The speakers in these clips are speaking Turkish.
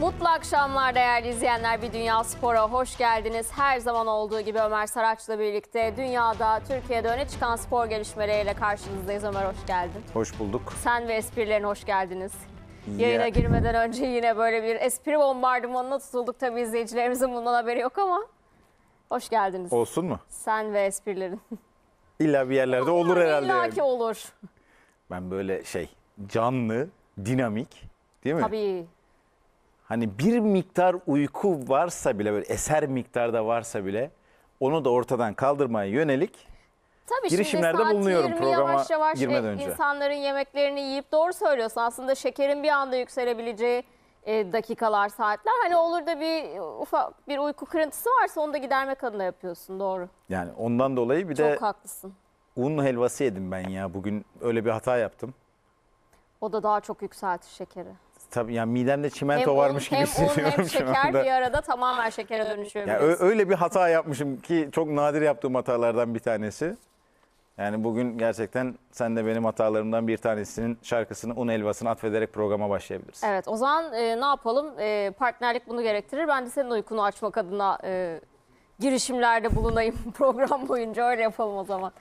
Mutlu akşamlar değerli izleyenler. Bir Dünya Spor'a hoş geldiniz. Her zaman olduğu gibi Ömer Saraç'la birlikte dünyada, Türkiye'de öne çıkan spor gelişmeleriyle karşınızdayız. Ömer hoş geldin. Hoş bulduk. Sen ve esprilerin hoş geldiniz. Ya- Yayına girmeden önce yine böyle bir espri bombardımanına tutulduk. Tabii izleyicilerimizin bundan haberi yok ama hoş geldiniz. Olsun mu? Sen ve esprilerin. İlla bir yerlerde olur herhalde. İlla yani. ki olur. Ben böyle şey canlı, dinamik değil mi? Tabii. Hani bir miktar uyku varsa bile böyle eser miktarda varsa bile onu da ortadan kaldırmaya yönelik Tabii girişimlerde şimdi saat bulunuyorum 20 programa yavaş yavaş girmeden e, önce. insanların yemeklerini yiyip doğru söylüyorsun. Aslında şekerin bir anda yükselebileceği e, dakikalar, saatler. Hani olur da bir ufak bir uyku kırıntısı varsa onu da gidermek adına yapıyorsun. Doğru. yani ondan dolayı bir de Çok haklısın. un helvası yedim ben ya bugün öyle bir hata yaptım. O da daha çok yükseltir şekeri. Tabii yani midemde çimento un, varmış gibi hem un hissediyorum hem şu şeker anda. bir arada tamamen şekere dönüşüyor. Ya biliyorsun. ö- öyle bir hata yapmışım ki çok nadir yaptığım hatalardan bir tanesi. Yani bugün gerçekten sen de benim hatalarımdan bir tanesinin şarkısını un helvasını atfederek programa başlayabiliriz. Evet o zaman e, ne yapalım? E, partnerlik bunu gerektirir. Ben de senin uykunu açmak adına e, girişimlerde bulunayım program boyunca. Öyle yapalım o zaman.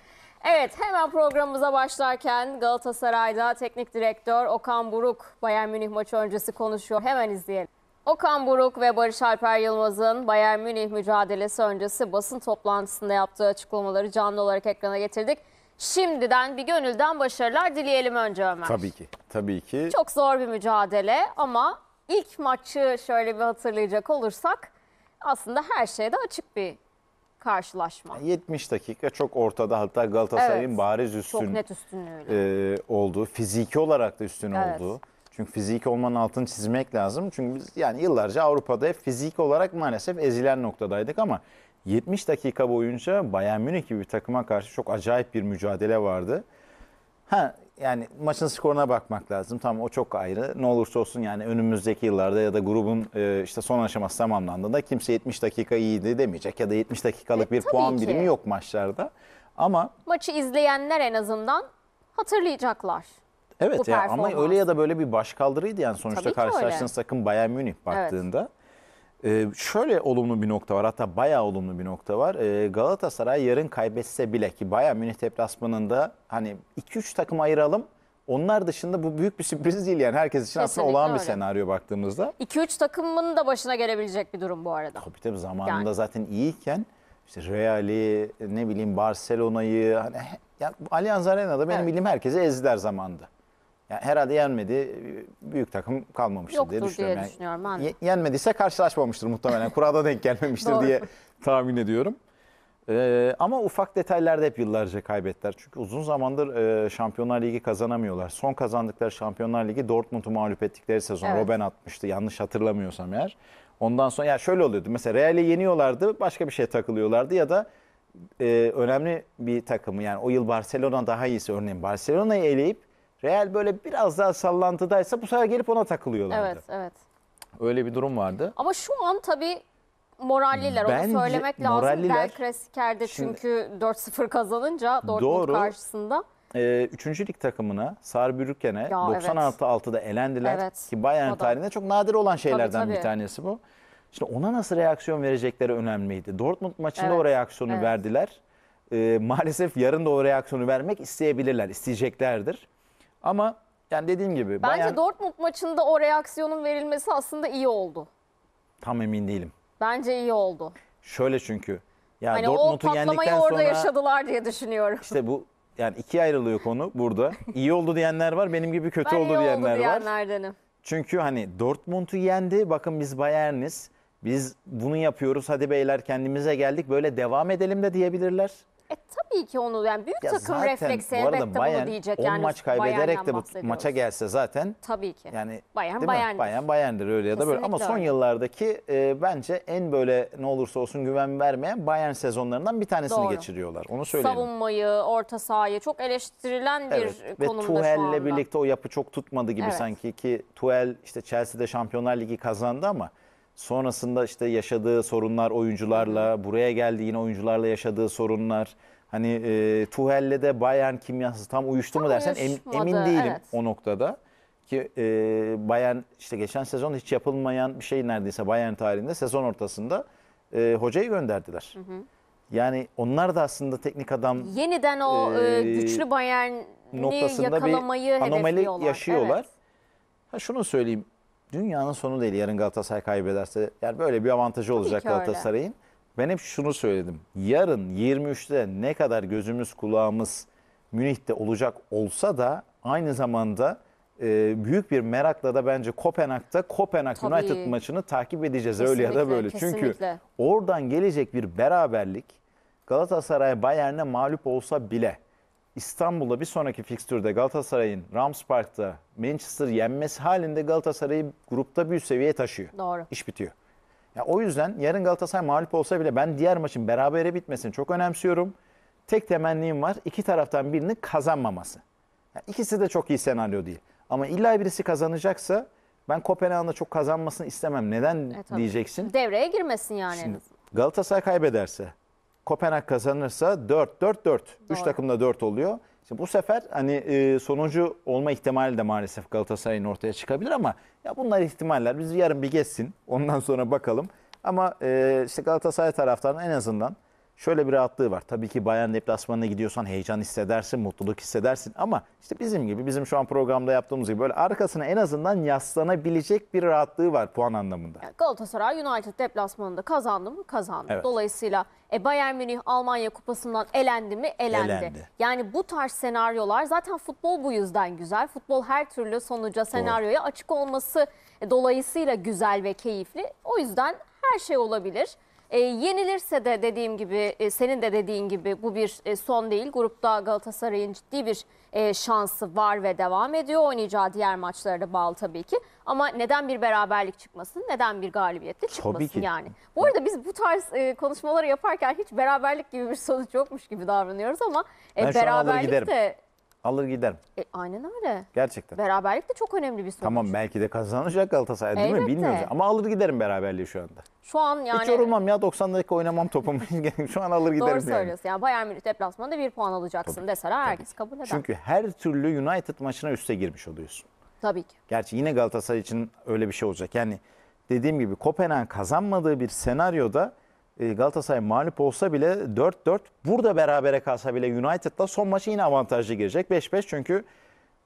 Evet hemen programımıza başlarken Galatasaray'da teknik direktör Okan Buruk Bayern Münih maçı öncesi konuşuyor. Hemen izleyelim. Okan Buruk ve Barış Alper Yılmaz'ın Bayern Münih mücadelesi öncesi basın toplantısında yaptığı açıklamaları canlı olarak ekrana getirdik. Şimdiden bir gönülden başarılar dileyelim önce Ömer. Tabii ki. Tabii ki. Çok zor bir mücadele ama ilk maçı şöyle bir hatırlayacak olursak aslında her şeyde açık bir karşılaşma. 70 dakika çok ortada hatta Galatasaray'ın Evet. bariz Çok üstün net üstünlüğüyle. e, olduğu, fiziki olarak da üstün Evet. olduğu. Çünkü fiziki olmanın altını çizmek lazım. Çünkü biz yani yıllarca Avrupa'da hep fizik olarak maalesef ezilen noktadaydık ama 70 dakika boyunca Bayern Münih gibi bir takıma karşı çok acayip bir mücadele vardı. Ha yani maçın skoruna bakmak lazım. Tamam o çok ayrı. Ne olursa olsun yani önümüzdeki yıllarda ya da grubun e, işte son aşaması tamamlandığında kimse 70 dakika iyiydi demeyecek ya da 70 dakikalık E, bir tabii puan ki. birimi yok maçlarda. Ama Maçı izleyenler en azından hatırlayacaklar. Evet bu ya ama performans. öyle ya da böyle bir başkaldırıydı yani sonuçta Tabii ki karşılaştığınız takım Bayern Münih baktığında. Ee, şöyle olumlu bir nokta var hatta bayağı olumlu bir nokta var. Ee, Galatasaray yarın kaybetse bile ki Bayern Münih deplasmanında hani 2-3 takım ayıralım. Onlar dışında bu büyük bir sürpriz değil yani herkes için aslında Kesinlikle olağan bir öyle. senaryo baktığımızda. 2-3 takımın da başına gelebilecek bir durum bu arada. Tabii tabii zamanında Yani. zaten iyiyken işte Real'i ne bileyim Barcelona'yı hani he- ya Allianz Arena'da benim Evet. bildiğim herkesi ezdiler zamanında. Yani herhalde yenmedi büyük takım kalmamıştır Yoktur diye diye düşünüyorum. Yani düşünüyorum ben ye- yenmediyse karşılaşmamıştır muhtemelen. Kurada denk gelmemiştir diye tahmin ediyorum. Ee, ama ufak detaylarda hep yıllarca kaybettiler. Çünkü uzun zamandır e, Şampiyonlar Ligi kazanamıyorlar. Son kazandıkları Şampiyonlar Ligi Dortmund'u mağlup ettikleri sezon. Evet. Robben atmıştı yanlış hatırlamıyorsam eğer. Ondan sonra ya şöyle oluyordu. Mesela Real'i yeniyorlardı başka bir şeye takılıyorlardı ya da e, önemli bir takımı yani o yıl Barcelona daha iyisi örneğin Barcelona'yı eleyip Real böyle biraz daha sallantıdaysa bu sefer gelip ona takılıyorlardı. Evet, evet. Öyle bir durum vardı. Ama şu an tabii moralliler Bence onu söylemek lazım. Del Şimdi- çünkü 4-0 kazanınca Dortmund Doğru. karşısında. Ee, üçüncü lig takımına Saarbrücken'e Ya, 96-6'da elendiler. Evet, Ki Bayern tarihinde çok nadir olan şeylerden tabii. bir tanesi bu. Şimdi ona nasıl reaksiyon verecekleri önemliydi. Dortmund maçında Evet, o reaksiyonu evet. verdiler. Ee, maalesef yarın da o reaksiyonu vermek isteyebilirler, isteyeceklerdir. Ama yani dediğim gibi Bence Bayern Dortmund maçında o reaksiyonun verilmesi aslında iyi oldu. tam emin değilim. Bence iyi oldu. Şöyle çünkü ya Hani o Dortmund'u patlamayı yendikten orada sonra yaşadılar diye düşünüyorum. işte bu yani ikiye ayrılıyor konu burada. İyi oldu diyenler var, benim gibi kötü ben oldu iyi oldu diyenler var. diyenlerdenim. Çünkü hani Dortmund'u yendi. Bakın biz Bayern'iz. Biz bunu yapıyoruz. Hadi beyler kendimize geldik. Böyle devam edelim de diyebilirler. E tabii ki onu yani büyük Ya takım refleksi bu arada elbette Bayern bunu diyecek 10 yani. maç kaybederek Bayern'den de bu bahsediyoruz. maça gelse zaten Tabii ki. yani Bayern değil mi? Bayern'dir. Bayern Bayern'dir öyle ya da böyle. Ama Kesinlikle son öyle. yıllardaki e, bence en böyle ne olursa olsun güven vermeyen Bayern sezonlarından bir tanesini Doğru. geçiriyorlar. Onu söyleyelim. Savunmayı, orta sahayı çok eleştirilen bir Evet. Ve konumda şu Tuhel'le anda. birlikte o yapı çok tutmadı gibi Evet. sanki ki Tuhel işte Chelsea'de Şampiyonlar Ligi kazandı ama sonrasında işte yaşadığı sorunlar oyuncularla, buraya geldi yine oyuncularla yaşadığı sorunlar. Hani e, Tuhel'le de Bayern kimyası tam uyuştu mu Tam dersen em- uyuşmadı, emin değilim evet. o noktada. Ki e, Bayern işte geçen sezon hiç yapılmayan bir şey neredeyse Bayern tarihinde sezon ortasında e, hocayı gönderdiler. Yani onlar da aslında teknik adam Yeniden o e, Ee, güçlü Bayern'i noktasında yakalamayı bir anomali hedefliyorlar. yaşıyorlar. Evet. Ha şunu söyleyeyim. Dünyanın sonu değil yarın Galatasaray kaybederse. Yani böyle bir avantajı olacak. Galatasaray'ın. Ben hep şunu söyledim. Yarın 23'te ne kadar gözümüz kulağımız Münih'te olacak olsa da aynı zamanda e, büyük bir merakla da bence Kopenhag'da Kopenhag Tabii. United maçını takip edeceğiz öyle ya da Kesinlikle, böyle. Çünkü kesinlikle. oradan gelecek bir beraberlik Galatasaray Bayern'e mağlup olsa bile İstanbul'da bir sonraki fikstürde Galatasaray'ın Rams Park'ta Manchester yenmesi halinde Galatasaray'ı grupta bir üst seviyeye taşıyor. Doğru. İş bitiyor. Ya o yüzden yarın Galatasaray mağlup olsa bile ben diğer maçın berabere bitmesini çok önemsiyorum. Tek temennim var iki taraftan birinin kazanmaması. Ya ikisi de çok iyi senaryo değil. Ama illa birisi kazanacaksa ben Kopenhag'ın da çok kazanmasını istemem. Neden E, tabii. diyeceksin? Devreye girmesin yani. Şimdi. Galatasaray kaybederse, Kopenhag kazanırsa 4-4-4. 3 Doğru. takımda 4 oluyor. Şimdi bu sefer hani e, sonuncu olma ihtimali de maalesef Galatasaray'ın ortaya çıkabilir ama ya bunlar ihtimaller. Biz yarın bir geçsin. Ondan sonra bakalım. Ama e, işte Galatasaray taraftarının en azından şöyle bir rahatlığı var. Tabii ki Bayern deplasmanına gidiyorsan heyecan hissedersin, mutluluk hissedersin ama işte bizim gibi bizim şu an programda yaptığımız gibi böyle arkasına en azından yaslanabilecek bir rahatlığı var puan anlamında. Galatasaray United deplasmanında kazandı mı? Kazandı. Evet. Dolayısıyla e, Bayern Münih Almanya Kupası'ndan elendi mi? Elendi. Elendi. Yani bu tarz senaryolar zaten futbol bu yüzden güzel. Futbol her türlü sonuca, senaryoya açık olması dolayısıyla güzel ve keyifli. O yüzden her şey olabilir. E, yenilirse de dediğim gibi, e, senin de dediğin gibi bu bir e, son değil. Grupta Galatasaray'ın ciddi bir e, şansı var ve devam ediyor. Oynayacağı diğer maçlara da bağlı tabii ki. Ama neden bir beraberlik çıkmasın, neden bir galibiyetli çıkmasın ki. yani. Bu arada biz bu tarz e, konuşmaları yaparken hiç beraberlik gibi bir sonuç yokmuş gibi davranıyoruz ama e, beraberlik de Alır giderim. e, aynen öyle. Gerçekten. Beraberlik de çok önemli bir sonuç. Tamam belki de kazanacak Galatasaray değil mi? Elbette. Bilmiyoruz. Ama alır giderim beraberliği şu anda. Şu an yani Hiç yorulmam ya 90 dakika oynamam topumu. şu an alır giderim doğru yani. söylüyorsun. Yani Bayern Münih deplasmanında bir puan alacaksın deseler herkes kabul eder. Çünkü her türlü United maçına üste girmiş oluyorsun. Tabii ki. Gerçi yine Galatasaray için öyle bir şey olacak. Yani dediğim gibi Kopenhag kazanmadığı bir senaryoda Galatasaray mağlup olsa bile 4-4 burada berabere kalsa bile United'la son maçı yine avantajlı girecek. 5-5 çünkü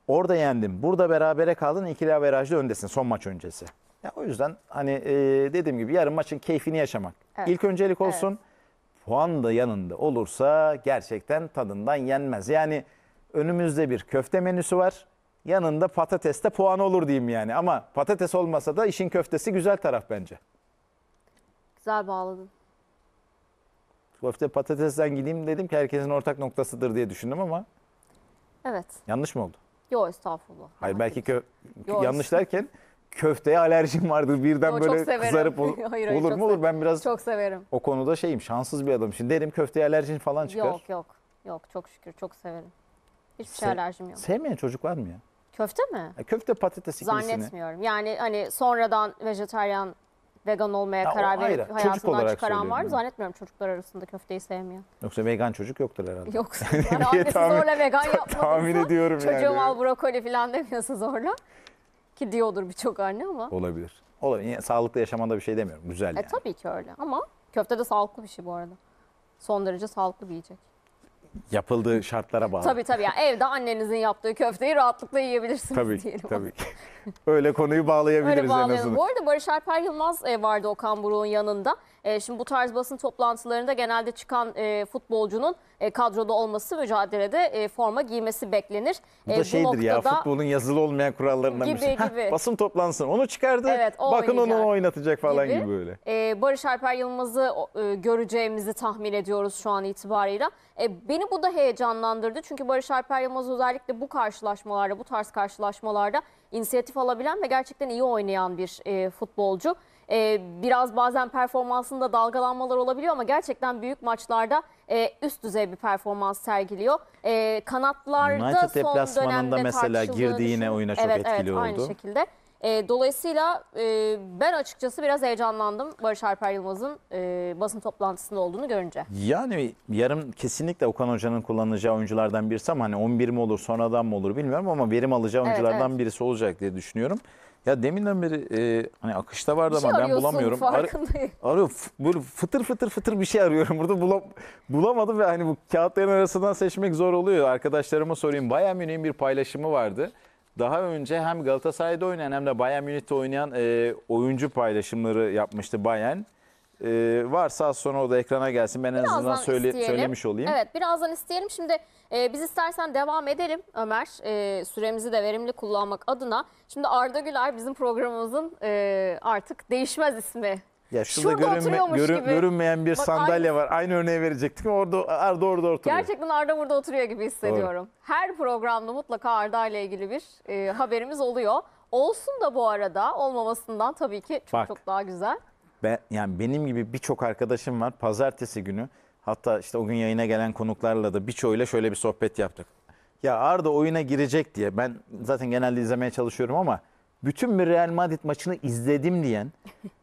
orada yendim. Burada berabere kaldın ikili averajlı öndesin son maç öncesi. Ya o yüzden hani e, dediğim gibi yarın maçın keyfini yaşamak. Evet. İlk öncelik olsun. Puan da yanında olursa gerçekten tadından yenmez. Yani önümüzde bir köfte menüsü var. Yanında patates de puan olur diyeyim yani. Ama patates olmasa da işin köftesi güzel taraf bence. Güzel bağladın. Köfte patatesten gideyim dedim ki herkesin ortak noktasıdır diye düşündüm ama Evet. yanlış mı oldu? Yo estağfurullah. Hayır belki kö- Yo. yanlış derken köfteye alerjim vardır birden Yo, çok böyle severim. kızarıp ol- Hayır, hayır, olur çok mu olur severim. ben biraz Çok severim. o konuda şeyim şanssız bir adamım. Şimdi derim köfteye alerjin falan çıkar. Yok yok. Yok çok şükür çok severim. Hiçbir şey Se- alerjim yok. Sevmeyen çocuk var mı ya? Köfte mi? Ya köfte patates ikilisini. Zannetmiyorum. Yani hani sonradan vejetaryen, vegan olmaya Ya o karar verip ayrı. Çocuk hayatından olarak çıkaran var. söylüyorum mı? ben. Zannetmiyorum çocuklar arasında köfteyi sevmeyen. Yoksa vegan çocuk yoktur herhalde. Yok. Yani annesi tahmin- zorla vegan yapmadıysa tahmin ediyorum çocuğum yani. al brokoli falan demiyorsa zorla. Ki diyordur birçok anne ama. Olabilir. Olabilir. Yine sağlıklı yaşamanda bir şey demiyorum. Güzel E yani. tabii ki öyle ama köfte de sağlıklı bir şey bu arada. Son derece sağlıklı bir yiyecek. Yapıldığı şartlara bağlı. Tabii tabii yani evde annenizin yaptığı köfteyi rahatlıkla yiyebilirsiniz Tabii, diyelim. tabii. Öyle konuyu bağlayabiliriz Öyle en azından. Bu arada Barış Alper Yılmaz e, vardı Okan Buruk'un yanında. E, Şimdi bu tarz basın toplantılarında genelde çıkan e, futbolcunun e, kadroda olması, mücadelede e, forma giymesi beklenir. Bu E, da şeydir ya futbolun yazılı olmayan kurallarından Gibi. Hah, gibi. basın toplansın onu çıkardı. Evet, bakın onu oynatacak falan gibi, gibi. böyle. E, Barış Alper Yılmaz'ı e, göreceğimizi tahmin ediyoruz şu an itibarıyla. E, beni bu da heyecanlandırdı. Çünkü Barış Alper Yılmaz özellikle bu karşılaşmalarda, bu tarz karşılaşmalarda inisiyatif alabilen ve gerçekten iyi oynayan bir e, futbolcu. E, biraz bazen performansında dalgalanmalar olabiliyor ama gerçekten büyük maçlarda e, üst düzey bir performans sergiliyor. E, kanatlarda United son dönemde mesela girdi yine oyuna çok evet, etkili evet, Aynı oldu. şekilde. E, dolayısıyla e, ben açıkçası biraz heyecanlandım Barış Alper Yılmaz'ın e, basın toplantısında olduğunu görünce. Yani yarın kesinlikle Okan Hoca'nın kullanacağı oyunculardan birisi ama hani 11 mi olur sonradan mı olur bilmiyorum ama verim alacağı Evet, oyunculardan evet. birisi olacak diye düşünüyorum. Ya deminden beri e, hani akışta vardı şey ama ben bulamıyorum. Ar- arıyorum böyle fıtır fıtır fıtır bir şey arıyorum burada bulam- bulamadım ve hani bu kağıtların arasından seçmek zor oluyor. Arkadaşlarıma sorayım. Bayern Münih'in bir paylaşımı vardı. Daha önce hem Galatasaray'da oynayan hem de Bayern Münih'te oynayan e, oyuncu paylaşımları yapmıştı Bayern. E, varsa az sonra o da ekrana gelsin. Ben en azından Birazdan söyle, isteyelim. söylemiş olayım. Evet birazdan isteyelim. Şimdi e, biz istersen devam edelim Ömer. E, süremizi de verimli kullanmak adına. Şimdi Arda Güler bizim programımızın e, artık değişmez ismi. Ya şurada Şurada görünme- oturuyormuş görün- gibi. görünmeyen bir Bak, sandalye var. Aynı örneği verecektik ama orada Arda orada oturuyor. Gerçekten Arda burada oturuyor gibi hissediyorum. Her programda mutlaka Arda ile ilgili bir e, haberimiz oluyor. Olsun da bu arada olmamasından tabii ki çok Bak. çok daha güzel. Ben, yani benim gibi birçok arkadaşım var. Pazartesi günü hatta işte o gün yayına gelen konuklarla da birçoğuyla şöyle bir sohbet yaptık. Ya Arda oyuna girecek diye ben zaten genelde izlemeye çalışıyorum ama bütün bir Real Madrid maçını izledim diyen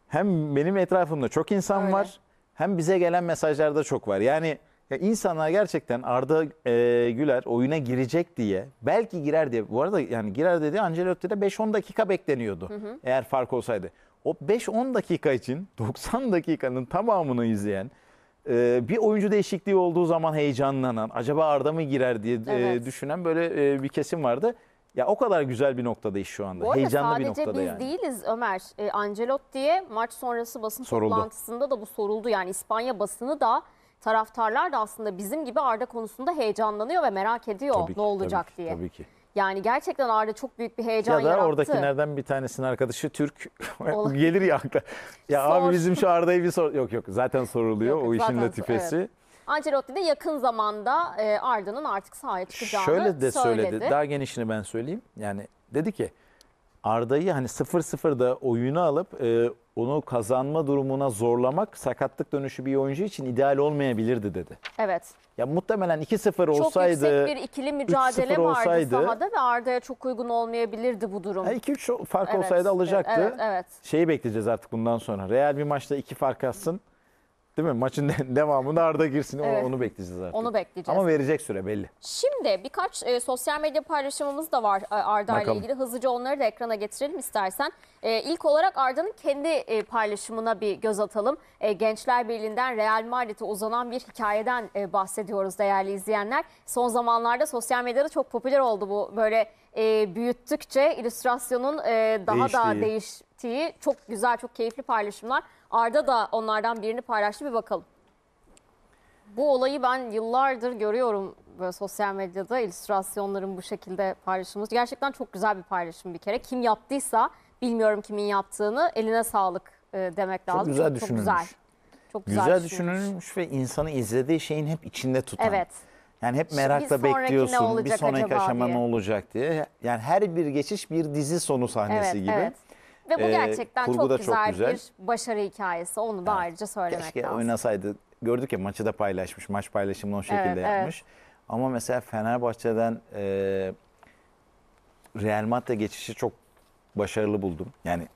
hem benim etrafımda çok insan Öyle. var hem bize gelen mesajlarda çok var. Yani ya insanlar gerçekten Arda e, Güler oyuna girecek diye belki girer diye bu arada yani girer dedi Ancelotti'de 5-10 dakika bekleniyordu eğer fark olsaydı. O 5-10 dakika için 90 dakikanın tamamını izleyen e, bir oyuncu değişikliği olduğu zaman heyecanlanan acaba Arda mı girer diye e, Evet. düşünen böyle e, bir kesim vardı. Ya o kadar güzel bir noktadayız şu anda. Bu arada Heyecanlı bir sadece noktada biz yani. değiliz Ömer. E, Ancelotti'ye maç sonrası basın Soruldu. toplantısında da bu soruldu. Yani İspanya basını da taraftarlar da aslında bizim gibi Arda konusunda heyecanlanıyor ve merak ediyor Tabii ki, ne olacak tabii ki, diye. Tabii ki. Yani gerçekten Arda çok büyük bir heyecan Ya da yarattı. oradakilerden bir tanesinin arkadaşı Türk gelir ya akla. Ya Sor. abi bizim şu Arda'yı bir sor. Yok yok zaten soruluyor Yok, o işin zaten sor- latifesi. Ancelotti de yakın zamanda e, Arda'nın artık sahaya çıkacağını Şöyle de söyledi. söyledi. Daha genişini ben söyleyeyim. Yani dedi ki Arda'yı hani 0-0'da oyunu alıp e, onu kazanma durumuna zorlamak sakatlık dönüşü bir oyuncu için ideal olmayabilirdi dedi. Evet. Ya muhtemelen 2-0 Çok olsaydı yüksek bir ikili mücadele 3-0 vardı olsaydı- sahada ve Arda'ya çok uygun olmayabilirdi bu durum. 2-3 fark Evet, olsaydı alacaktı. Evet, evet. Şeyi bekleyeceğiz artık bundan sonra. Real bir maçta iki fark atsın. Değil mi? Maçın de- devamında Arda girsin. O- Evet. Onu bekleyeceğiz artık. Onu bekleyeceğiz. Ama verecek süre belli. Şimdi birkaç e, sosyal medya paylaşımımız da var e, Arda ile Bakalım. ilgili. Hızlıca onları da ekrana getirelim istersen. E, ilk olarak Arda'nın kendi e, paylaşımına bir göz atalım. E, Gençler Birliği'nden Real Madrid'e uzanan bir hikayeden e, bahsediyoruz değerli izleyenler. Son zamanlarda sosyal medyada çok popüler oldu bu. Böyle e, büyüttükçe illüstrasyonun e, daha da Değiştiği. değiştiği çok güzel, çok keyifli paylaşımlar. Arda da onlardan birini paylaştı bir bakalım. Bu olayı ben yıllardır görüyorum böyle sosyal medyada illüstrasyonların bu şekilde paylaşılması. Gerçekten çok güzel bir paylaşım bir kere. Kim yaptıysa bilmiyorum kimin yaptığını eline sağlık e, demek Çok lazım. güzel çok, düşünülmüş. güzel. Çok güzel, Güzel, düşünülmüş. düşünülmüş ve insanı izlediği şeyin hep içinde tutan. Evet. Yani hep merakla bir bekliyorsun. Bir sonraki aşama diye. ne olacak diye. Yani her bir geçiş bir dizi sonu sahnesi Evet, gibi. evet. Ve bu Ee, gerçekten kurgu çok güzel, çok güzel. bir başarı hikayesi. Onu da ayrıca söylemek Keşke lazım. oynasaydı. Gördük ya maçı da paylaşmış. Maç paylaşımını o şekilde Evet, evet. yapmış. Ama mesela Fenerbahçe'den e, Real Madrid'e geçişi çok başarılı buldum. Yani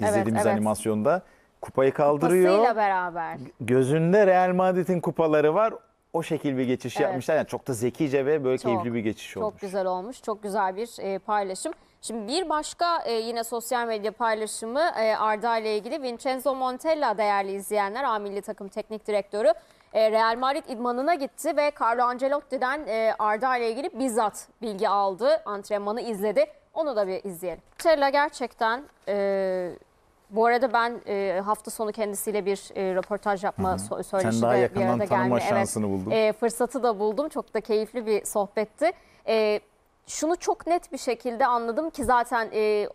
Evet, izlediğimiz evet. animasyonda kupayı kaldırıyor. Kupasıyla beraber. Gözünde Real Madrid'in kupaları var. O şekil bir geçiş Evet. yapmışlar. Yani çok da zekice ve böyle Çok, keyifli bir geçiş olmuş. Çok güzel olmuş. Çok güzel bir e, paylaşım. Şimdi bir başka e, yine sosyal medya paylaşımı e, Arda ile ilgili Vincenzo Montella değerli izleyenler, A milli takım teknik direktörü e, Real Madrid idmanına gitti ve Carlo Ancelotti'den e, Arda ile ilgili bizzat bilgi aldı. Antrenmanı izledi. Onu da bir izleyelim. Montella gerçekten e, bu arada ben e, hafta sonu kendisiyle bir e, röportaj yapma so- söyleşi Sen daha de bir arada gelme- şansını buldun. e, fırsatı da buldum. Çok da keyifli bir sohbetti. E, şunu çok net bir şekilde anladım ki zaten e,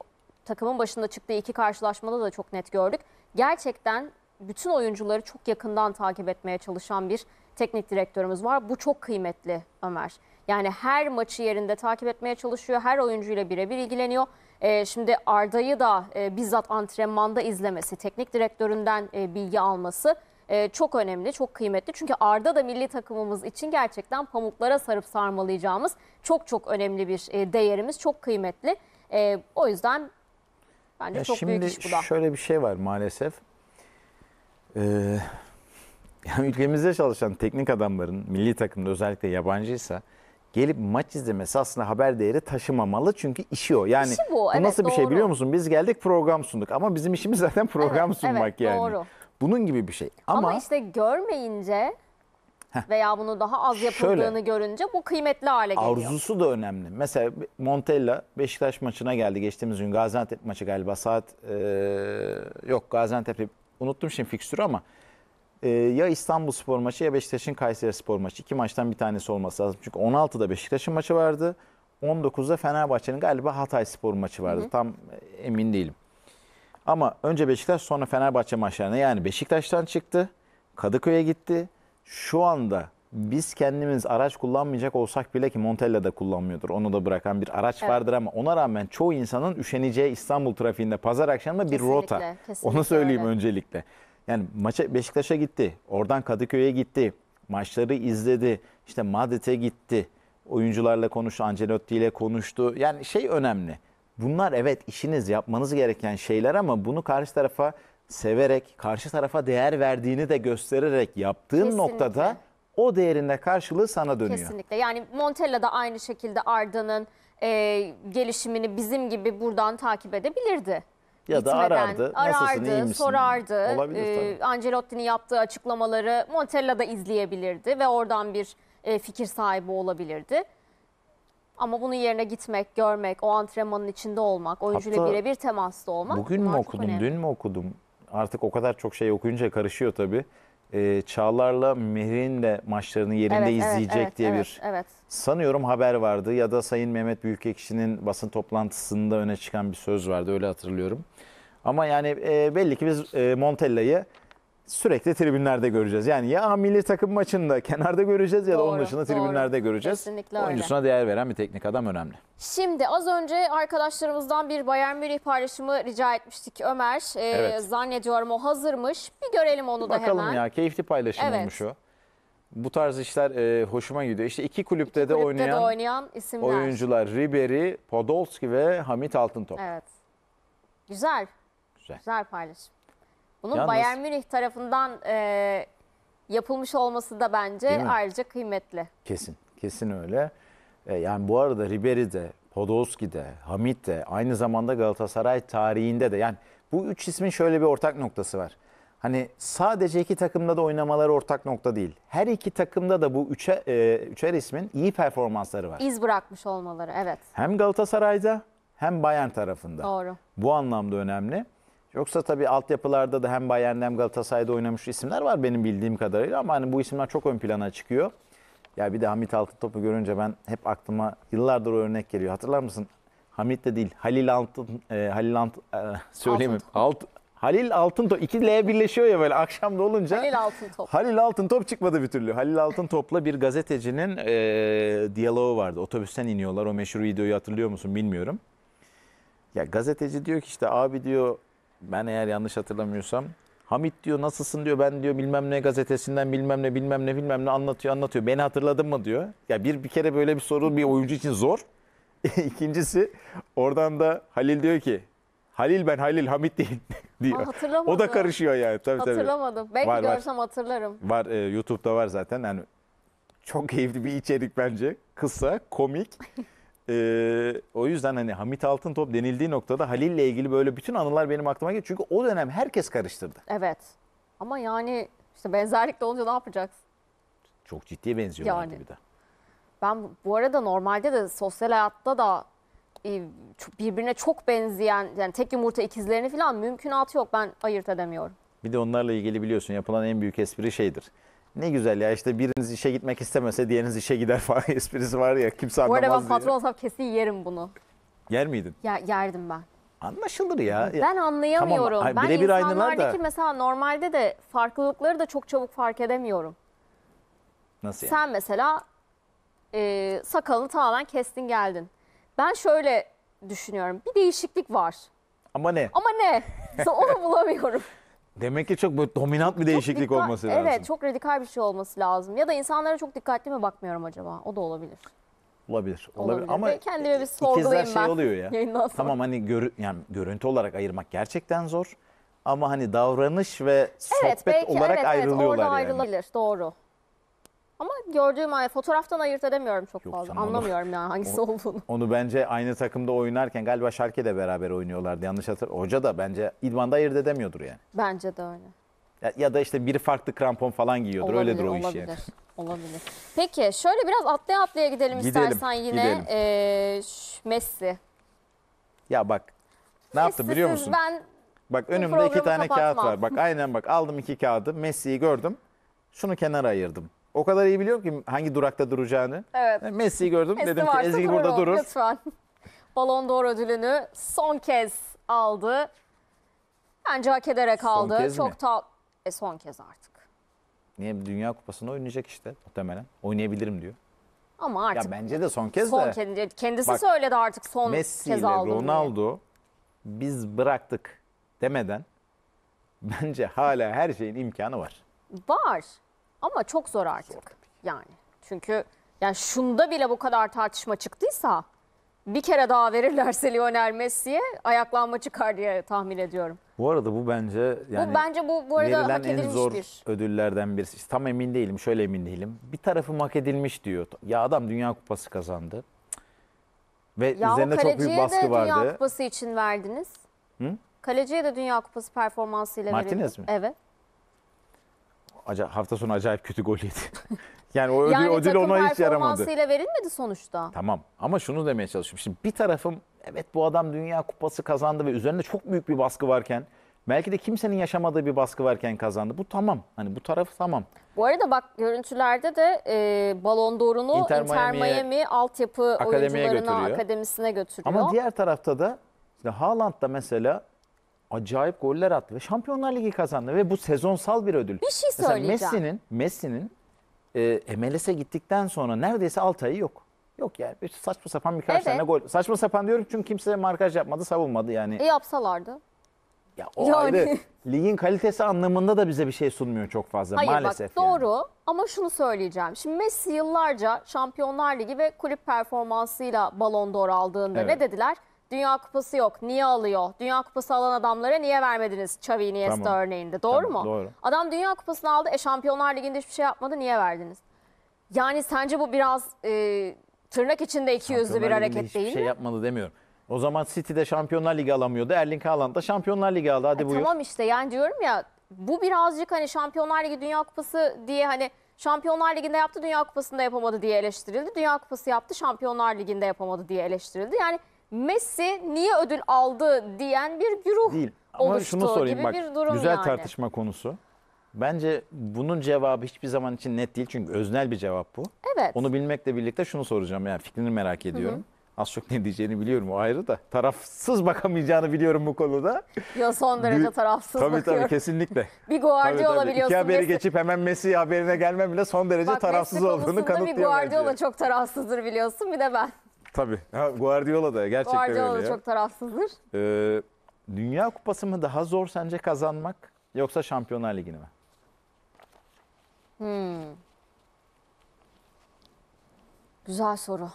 takımın başında çıktığı iki karşılaşmada da çok net gördük. Gerçekten bütün oyuncuları çok yakından takip etmeye çalışan bir teknik direktörümüz var. Bu çok kıymetli Ömer. Yani her maçı yerinde takip etmeye çalışıyor. Her oyuncuyla birebir ilgileniyor. E, şimdi Arda'yı da e, bizzat antrenmanda izlemesi, teknik direktöründen e, bilgi alması e, çok önemli, çok kıymetli. Çünkü Arda da milli takımımız için gerçekten pamuklara sarıp sarmalayacağımız çok çok önemli bir e, değerimiz, çok kıymetli. E, o yüzden Bence Ya çok şimdi büyük iş bu da. şöyle bir şey var maalesef. Ee, yani ülkemizde çalışan teknik adamların milli takımda özellikle yabancıysa gelip maç izlemesi aslında haber değeri taşımamalı çünkü işi o. Yani İşi bu, evet, nasıl bir şey doğru. biliyor musun? Biz geldik program sunduk ama bizim işimiz zaten program Evet, sunmak evet, yani. doğru. Bunun gibi bir şey. Ama, Ama, işte görmeyince veya bunu daha az Şöyle. yapıldığını görünce bu kıymetli hale geliyor. arzusu da önemli. Mesela Montella Beşiktaş maçına geldi geçtiğimiz gün Gaziantep maçı galiba saat e, yok Gaziantep'te unuttum şimdi fikstürü ama e, ya İstanbul Spor maçı ya Beşiktaş'ın Kayseri Spor maçı. iki maçtan bir tanesi olması lazım. Çünkü 16'da Beşiktaş'ın maçı vardı. 19'da Fenerbahçe'nin galiba Hatay Spor maçı vardı. Tam emin değilim. Ama önce Beşiktaş sonra Fenerbahçe maçlarına yani Beşiktaş'tan çıktı. Kadıköy'e gitti. Şu anda biz kendimiz araç kullanmayacak olsak bile ki Montella da kullanmıyordur. Onu da bırakan bir araç Evet. vardır ama ona rağmen çoğu insanın üşeneceği İstanbul trafiğinde pazar akşamı bir Kesinlikle, rota. kesinlikle Onu söyleyeyim öyle. öncelikle. Yani maça Beşiktaş'a gitti. Oradan Kadıköy'e gitti. Maçları izledi. İşte Madrid'e gitti. Oyuncularla konuştu. Ancelotti ile konuştu. Yani şey önemli. Bunlar evet işiniz yapmanız gereken şeyler ama bunu karşı tarafa severek, karşı tarafa değer verdiğini de göstererek yaptığın Kesinlikle. noktada o değerinde karşılığı sana dönüyor. Kesinlikle. Yani Montella da aynı şekilde Arda'nın e, gelişimini bizim gibi buradan takip edebilirdi. Ya da Gitmeden arardı. Nasılsın, arardı, iyi misin? sorardı. Olabilir tabii. Ancelotti'nin yaptığı açıklamaları Montella da izleyebilirdi ve oradan bir e, fikir sahibi olabilirdi. Ama bunun yerine gitmek, görmek, o antrenmanın içinde olmak, oyuncuyla Hatta birebir temasta olmak. Bugün mü bunlar çok okudum, önemli. dün mü okudum? Artık o kadar çok şey okuyunca karışıyor tabii. Ee, Çağlar'la Mehri'nin de maçlarını yerinde Evet, evet, izleyecek evet, diye evet, bir Evet. sanıyorum haber vardı. Ya da Sayın Mehmet Büyükekşi'nin basın toplantısında öne çıkan bir söz vardı öyle hatırlıyorum. Ama yani e, belli ki biz e, Montella'yı sürekli tribünlerde göreceğiz. Yani ya milli takım maçında kenarda göreceğiz ya da onun Doğru, dışında doğru. tribünlerde göreceğiz. Kesinlikle öyle. Oyuncusuna değer veren bir teknik adam önemli. Şimdi az önce arkadaşlarımızdan bir Bayern Münih paylaşımı rica etmiştik Ömer. Ee, Evet. Zannediyorum o hazırmış. Bir görelim onu da Bakalım hemen. ya keyifli paylaşım Evet. olmuş o. Bu tarz işler e, hoşuma gidiyor. İşte iki kulüpte, de Kulüpte oynayan de oynayan isimler. oyuncular Ribery, Podolski ve Hamit Altıntop. Evet. Güzel. Güzel. Güzel paylaşım. Bunun Yalnız- Bayern Münih tarafından e, yapılmış olması da bence mi? ayrıca kıymetli. Kesin, kesin öyle. E, yani bu arada Ribery de, Podolski de, Hamit de aynı zamanda Galatasaray tarihinde de yani bu üç ismin şöyle bir ortak noktası var. Hani sadece iki takımda da oynamaları ortak nokta değil. Her iki takımda da bu üçe, e, üçer ismin iyi performansları var. İz bırakmış olmaları evet. Hem Galatasaray'da hem Bayern tarafında. Doğru. Bu anlamda önemli. Yoksa tabii altyapılarda da hem Bayern'de hem Galatasaray'da oynamış isimler var benim bildiğim kadarıyla ama hani bu isimler çok ön plana çıkıyor. Ya bir de Hamit Altıntop'u görünce ben hep aklıma yıllardır o örnek geliyor. Hatırlar mısın? Hamit de değil. Halil Altın e, Halil Ant e, söyleyeyim. Alt Halil Altıntop iki L birleşiyor ya böyle akşam da olunca. Halil Altıntop. Halil Altıntop çıkmadı bir türlü. Halil Altıntop'la bir gazetecinin e, diyaloğu vardı. Otobüsten iniyorlar. O meşhur videoyu hatırlıyor musun bilmiyorum. Ya gazeteci diyor ki işte abi diyor ben eğer yanlış hatırlamıyorsam Hamit diyor nasılsın diyor ben diyor bilmem ne gazetesinden bilmem ne bilmem ne bilmem ne anlatıyor anlatıyor. Beni hatırladın mı diyor. Ya bir bir kere böyle bir soru bir oyuncu için zor. İkincisi oradan da Halil diyor ki Halil ben Halil Hamit değil diyor. Aa, o da karışıyor yani tabii tabii. Hatırlamadım. Belki Var, var. görsem hatırlarım. Var e, YouTube'da var zaten. Yani çok keyifli bir içerik bence. Kısa, komik. E, o yüzden hani Hamit Altıntop denildiği noktada Halil'le ilgili böyle bütün anılar benim aklıma geliyor. Çünkü o dönem herkes karıştırdı. Evet. Ama yani işte benzerlik de olunca ne yapacaksın? Çok ciddiye benziyorlardı Yani. bir de. Ben bu- bu arada normalde de sosyal hayatta da e, çok- birbirine çok benzeyen yani tek yumurta ikizlerini falan mümkünatı yok. Ben ayırt edemiyorum. Bir de onlarla ilgili biliyorsun yapılan en büyük espri şeydir. Ne güzel ya işte biriniz işe gitmek istemese diğeriniz işe gider falan esprisi var ya kimse Bu arada ben anlamaz diye. patron olsam kesin yerim bunu. Yer miydin? Ya, yerdim ben. Anlaşılır ya. Ben anlayamıyorum. Ay, ben birebir aynılar insanlardaki da- mesela normalde de farklılıkları da çok çabuk fark edemiyorum. Nasıl yani? Sen mesela e, sakalını tamamen kestin geldin. Ben şöyle düşünüyorum. Bir değişiklik var. Ama ne? Ama ne? Onu bulamıyorum. Demek ki çok böyle dominant bir değişiklik dikkat- olması lazım. Evet çok radikal bir şey olması lazım. Ya da insanlara çok dikkatli mi bakmıyorum acaba? O da olabilir. Olabilir. Olabilir. Olabilir. Ama Ve kendime bir ikizler sorgulayayım şey ben. oluyor ya. Yayından sonra. Tamam hani görü, yani görüntü olarak ayırmak gerçekten zor. Ama hani davranış ve sohbet olarak evet, evet, ayrılıyorlar orada yani. ayrılabilir. Doğru. Ama gördüğüm ay fotoğraftan ayırt edemiyorum çok Yok fazla. canım, onu- Anlamıyorum yani hangisi olduğunu. Onu bence aynı takımda oynarken galiba Schalke'de beraber oynuyorlardı. Yanlış hatır. Hoca da bence idmanda ayırt edemiyordur yani. Bence de öyle. Ya, ya da işte biri farklı krampon falan giyiyordur. Öyledir o iş olabilir. yani. Olabilir. Peki şöyle biraz atlaya atlaya gidelim, Gidelim, istersen yine. gidelim. Ee, ş- Messi. Ya bak ne yaptı biliyor Messi'siz musun? Ben Bak önümde iki programı tane kağıt kapatmam. var. Bak aynen bak aldım iki kağıdı. Messi'yi gördüm. Şunu kenara ayırdım. O kadar iyi biliyorum ki hangi durakta duracağını. evet. Messi'yi gördüm. Messi Dedim ki Ezgi burada dururum, durur. Lütfen. Ballon d'Or ödülünü son kez aldı. Bence hak ederek Son aldı. kez Çok mi? ta e, son kez artık. Niye Dünya Kupası'nda oynayacak işte muhtemelen. Oynayabilirim diyor. Ama artık Ya bence de son kez son de. kez kendisi Bak, söyledi artık son Messi kez ile aldım diye. Ronaldo biz bıraktık demeden bence hala her şeyin imkanı var. Var. Ama çok zor artık. Yani. Çünkü yani şunda bile bu kadar tartışma çıktıysa bir kere daha verirlerse Lionel Messi'ye ayaklanma çıkar diye tahmin ediyorum. Bu arada bu bence yani bu bence bu bu arada verilen hak en zor bir. ödüllerden birisi. İşte Tam emin değilim, şöyle emin değilim. Bir tarafım hak edilmiş diyor. Ya adam Dünya Kupası kazandı. Ve Ya üzerinde çok büyük kaleciye de baskı Dünya vardı. Kupası için verdiniz. Hı? Kaleciye de Dünya Kupası performansıyla Martinez verildi. mi? Evet. Aca- hafta sonu acayip kötü gol yedi. yani o ödül, yani ödül ona hiç yaramadı. performansıyla verilmedi sonuçta. Tamam ama şunu demeye çalışıyorum. Şimdi bir tarafım evet bu adam Dünya Kupası kazandı ve üzerinde çok büyük bir baskı varken belki de kimsenin yaşamadığı bir baskı varken kazandı. Bu tamam. Hani bu tarafı tamam. Bu arada bak görüntülerde de e, Ballon d'Or'unu Inter Inter, Miami'ye- Miami altyapı oyuncularına götürüyor. akademisine götürüyor. Ama diğer tarafta da işte Haaland da mesela acayip goller attı ve Şampiyonlar Ligi kazandı ve bu sezonsal bir ödül. Bir şey Mesela söyleyeceğim. Messi'nin Messi'nin e, MLS'e gittikten sonra neredeyse 6 ayı yok. Yok yani bir saçma sapan birkaç Evet. tane gol. Saçma sapan diyorum çünkü kimse markaj yapmadı, savunmadı yani. E yapsalardı. Ya o Yani. ayrı. Ligin kalitesi anlamında da bize bir şey sunmuyor çok fazla Hayır maalesef. bak yani. doğru ama şunu söyleyeceğim. Şimdi Messi yıllarca Şampiyonlar Ligi ve kulüp performansıyla Ballon d'Or aldığında Evet. ne dediler? Dünya Kupası yok. Niye alıyor? Dünya Kupası alan adamlara niye vermediniz Xavi Iniesta Tamam. örneğinde? Doğru Tamam, mu? doğru. Adam Dünya Kupası'nı aldı. E Şampiyonlar Ligi'nde hiçbir şey yapmadı. Niye verdiniz? Yani sence bu biraz e, tırnak içinde iki yüzlü bir Şampiyonlar Ligi'nde hareket hiçbir değil şey mi? yapmadı demiyorum. O zaman City'de Şampiyonlar Ligi alamıyordu. Erling Haaland da Şampiyonlar Ligi aldı. Hadi E, buyur. Tamam işte yani diyorum ya bu birazcık hani Şampiyonlar Ligi Dünya Kupası diye hani Şampiyonlar Ligi'nde yaptı Dünya Kupası'nda yapamadı diye eleştirildi. Dünya Kupası yaptı Şampiyonlar Ligi'nde yapamadı diye eleştirildi. Yani Messi niye ödül aldı diyen bir güruh Değil. Ama oluştu şunu sorayım gibi bak. bir durum Güzel yani. tartışma konusu. Bence bunun cevabı hiçbir zaman için net değil. Çünkü öznel bir cevap bu. Evet. Onu bilmekle birlikte şunu soracağım. Yani fikrini merak ediyorum. Az çok ne diyeceğini biliyorum o ayrı da. Tarafsız bakamayacağını biliyorum bu konuda. Ya son derece tarafsız tabii bakıyorum. tabii kesinlikle. Bir Tabii, Guardiola tabii. biliyorsun. İki haberi Messi- geçip hemen Messi haberine gelmem bile son derece Bak, tarafsız Messi olduğunu kanıtlıyor bir Guardiola bence. çok tarafsızdır biliyorsun bir de ben. Tabii. Ha, Guardiola da gerçekten Guardiola öyle da ya. çok tarafsızdır. Ee, Dünya Kupası mı daha zor sence kazanmak yoksa Şampiyonlar Ligi'ni mi? Güzel soru.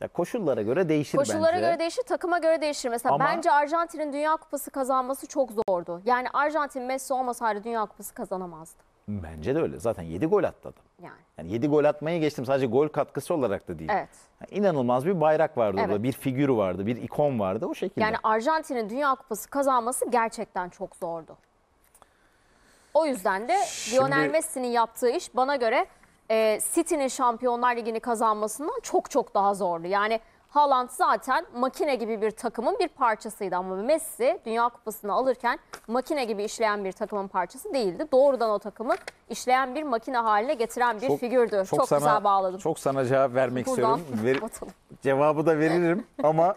Ya koşullara göre değişir Koşullara bence. göre değişir, takıma göre değişir. Mesela Ama- bence Arjantin'in Dünya Kupası kazanması çok zordu. Yani Arjantin Messi olmasaydı Dünya Kupası kazanamazdı. Bence de öyle. Zaten 7 gol attı adam. Yani. Yani 7 gol atmayı geçtim. Sadece gol katkısı olarak da değil. Evet. Yani inanılmaz bir bayrak vardı Evet. orada. Bir figür vardı, bir ikon vardı o şekilde. Yani Arjantin'in Dünya Kupası kazanması gerçekten çok zordu. O yüzden de Şimdi- Lionel Messi'nin yaptığı iş bana göre e, City'nin Şampiyonlar Ligi'ni kazanmasından çok çok daha zordu. Yani Haaland zaten makine gibi bir takımın bir parçasıydı ama Messi Dünya Kupası'nı alırken makine gibi işleyen bir takımın parçası değildi. Doğrudan o takımı işleyen bir makine haline getiren bir Çok- figürdü. Çok, sana, güzel bağladım. Çok sana cevap vermek Buradan istiyorum. Ver- cevabı da veririm ama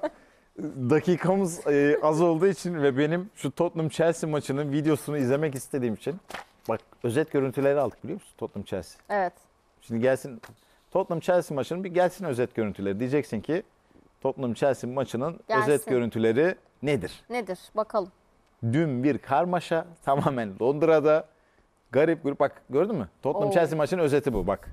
dakikamız e, az olduğu için ve benim şu Tottenham Chelsea maçının videosunu izlemek istediğim için bak özet görüntüleri aldık biliyor musun Tottenham Chelsea. Evet. Şimdi gelsin Tottenham Chelsea maçının bir gelsin özet görüntüleri. Diyeceksin ki Tottenham Chelsea maçının Gelsin. özet görüntüleri nedir? Nedir? Bakalım. Dün bir karmaşa tamamen Londra'da garip grup bak gördün mü? Tottenham Oo. Chelsea maçının özeti bu bak.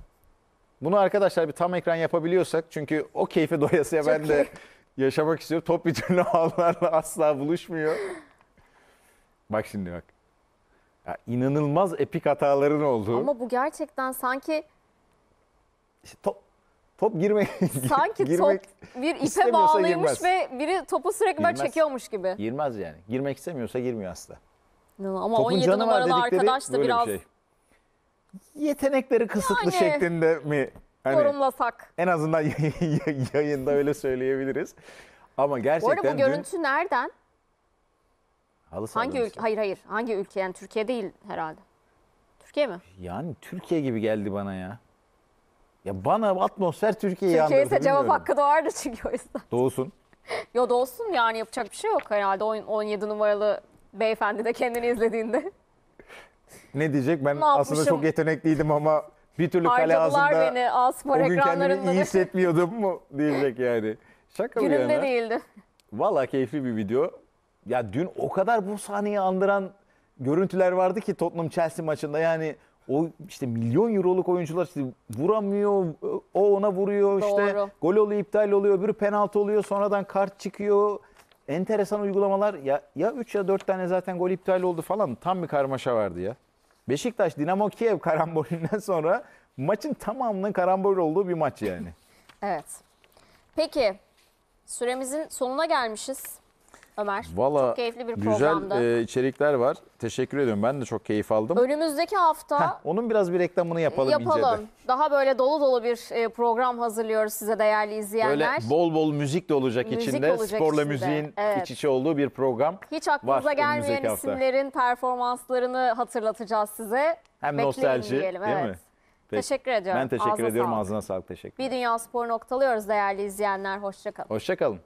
Bunu arkadaşlar bir tam ekran yapabiliyorsak çünkü o keyfi doyasıya ben de yaşamak istiyorum. Top bir türlü ağlarla asla buluşmuyor. Bak şimdi bak. Ya inanılmaz epik hataların olduğu. Ama bu gerçekten sanki İşte top top girmek sanki girmek top bir ipe bağlıymış girmez. ve biri topu sürekli böyle Girmez. çekiyormuş gibi. girmez yani. Girmek istemiyorsa girmiyor asla. Ama Topun 17 canı var numaralı arkadaş da böyle bir biraz şey. Yetenekleri kısıtlı Yani, şeklinde mi? Hani yorumlasak. en azından yayında öyle söyleyebiliriz. Ama Bu gerçekten arada bu dün görüntü nereden? halı Hangi ülke? Hayır hayır. Hangi ülke? Yani Türkiye değil herhalde. Türkiye mi? Yani Türkiye gibi geldi bana ya. Ya bana atmosfer Türkiye'yi Türkiye ise cevap hakkı doğardı çünkü o yüzden. Doğusun. Yo da olsun yani yapacak bir şey yok herhalde On- 17 numaralı beyefendi de kendini izlediğinde. Ne diyecek? Ben Ne aslında yapmışım? çok yetenekliydim ama bir türlü kale Harcadılar ağzında beni A-Spor o gün kendimi ekranlarında. iyi hissetmiyordum mu diyecek yani. Şaka bir Günümde yana. değildi. Valla keyifli bir video. Ya dün o kadar bu sahneyi andıran görüntüler vardı ki Tottenham Chelsea maçında yani o işte milyon euroluk oyuncular işte vuramıyor, o ona vuruyor işte Doğru. gol oluyor iptal oluyor, öbürü penaltı oluyor, sonradan kart çıkıyor. Enteresan uygulamalar ya ya 3 ya 4 tane zaten gol iptal oldu falan tam bir karmaşa vardı ya. Beşiktaş Dinamo Kiev karambolünden sonra maçın tamamının karambol olduğu bir maç yani. Evet. Peki süremizin sonuna gelmişiz Ömer. Valla Çok keyifli bir güzel programdı. e, içerikler var. Teşekkür ediyorum. Ben de çok keyif aldım. Önümüzdeki hafta Heh, onun biraz bir reklamını yapalım, yapalım. ince de. Daha böyle dolu dolu bir e, program hazırlıyoruz size değerli Böyle izleyenler. bol bol müzik de olacak Müzik içinde. olacak Sporla içinde. müziğin Evet. iç içe olduğu bir program. Hiç aklınıza var gelmeyen hafta. isimlerin performanslarını hatırlatacağız size. Hem Bekleyin nostalji diyelim, değil evet. mi? Peki. Teşekkür ediyorum. Ben teşekkür Ağzına ediyorum. sağlık. Ağzına sağlık. Teşekkür Bir Dünya Spor noktalıyoruz değerli izleyenler. Hoşçakalın. Hoşçakalın.